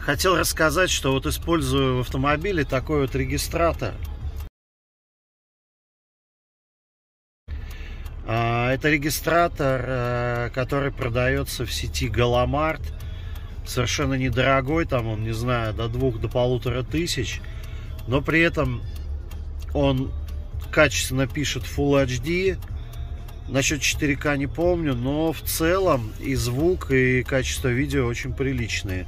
Хотел рассказать, что вот использую в автомобиле такой вот регистратор. А, это регистратор, э, который продается в сети Галамарт. Совершенно недорогой, там он, не знаю, до двух, до полутора тысяч. Но при этом он качественно пишет Full HD. Насчет 4К не помню, но в целом и звук, и качество видео очень приличные.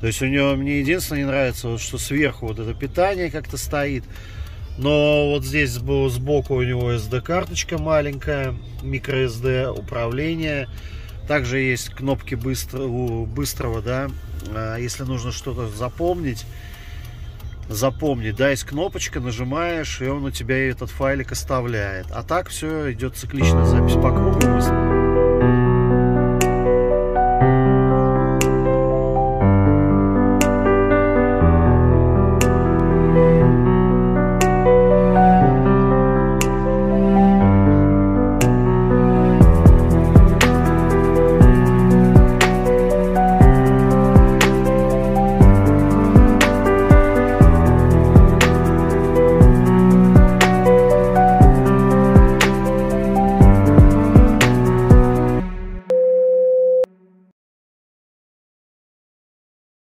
То есть у него мне единственное не нравится, вот, что сверху вот это питание как-то стоит. Но вот здесь сбоку у него SD-карточка маленькая, microSD управление. Также есть кнопки быстро, быстрого, да, а, если нужно что-то запомнить. Запомнить, да, есть кнопочка, нажимаешь, и он у тебя этот файлик оставляет. А так все идет цикличная запись по кругу.